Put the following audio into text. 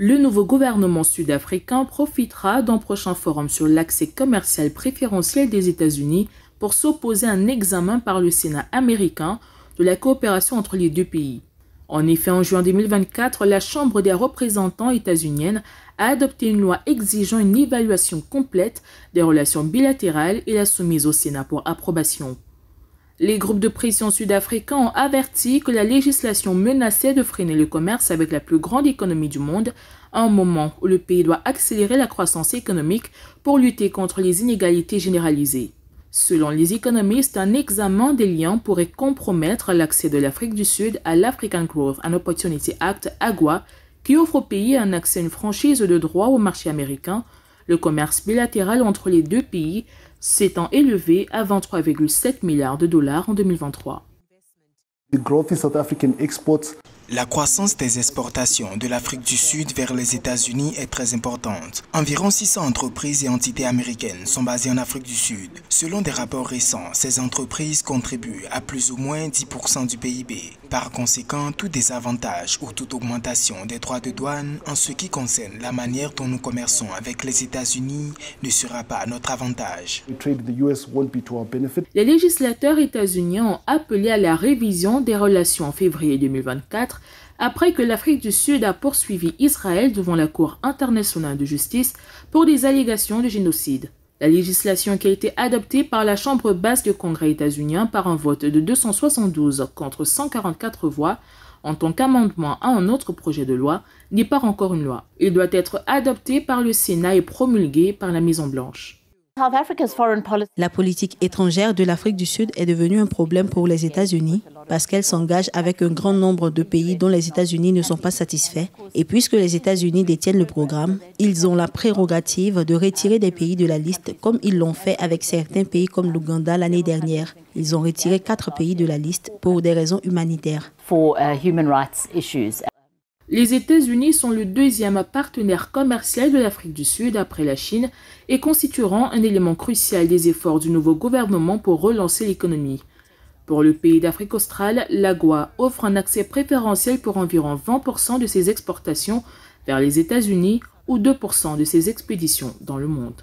Le nouveau gouvernement sud-africain profitera d'un prochain forum sur l'accès commercial préférentiel des États-Unis pour s'opposer à un examen par le Sénat américain de la coopération entre les deux pays. En effet, en juin 2024, la Chambre des représentants états-unienne a adopté une loi exigeant une évaluation complète des relations bilatérales et la soumise au Sénat pour approbation. Les groupes de pression sud-africains ont averti que la législation menaçait de freiner le commerce avec la plus grande économie du monde à un moment où le pays doit accélérer la croissance économique pour lutter contre les inégalités généralisées. Selon les économistes, un examen des liens pourrait compromettre l'accès de l'Afrique du Sud à l'African Growth and Opportunity Act AGWA, qui offre au pays un accès à une franchise de droit au marché américain, le commerce bilatéral entre les deux pays s'étant élevé à 23,7 milliards de dollars en 2023. La croissance des exportations de l'Afrique du Sud vers les États-Unis est très importante. Environ 600 entreprises et entités américaines sont basées en Afrique du Sud. Selon des rapports récents, ces entreprises contribuent à plus ou moins 10% du PIB. Par conséquent, tout désavantage ou toute augmentation des droits de douane en ce qui concerne la manière dont nous commerçons avec les États-Unis ne sera pas à notre avantage. Les législateurs états-uniens ont appelé à la révision des relations en février 2024 après que l'Afrique du Sud a poursuivi Israël devant la Cour internationale de justice pour des allégations de génocide. La législation qui a été adoptée par la Chambre basse du Congrès états-unien par un vote de 272 contre 144 voix en tant qu'amendement à un autre projet de loi n'est pas encore une loi. Il doit être adopté par le Sénat et promulgué par la Maison-Blanche. La politique étrangère de l'Afrique du Sud est devenue un problème pour les États-Unis parce qu'elle s'engage avec un grand nombre de pays dont les États-Unis ne sont pas satisfaits. Et puisque les États-Unis détiennent le programme, ils ont la prérogative de retirer des pays de la liste comme ils l'ont fait avec certains pays comme l'Ouganda l'année dernière. Ils ont retiré quatre pays de la liste pour des raisons humanitaires. Les États-Unis sont le deuxième partenaire commercial de l'Afrique du Sud après la Chine et constitueront un élément crucial des efforts du nouveau gouvernement pour relancer l'économie. Pour le pays d'Afrique australe, l'AGUA offre un accès préférentiel pour environ 20% de ses exportations vers les États-Unis ou 2% de ses expéditions dans le monde.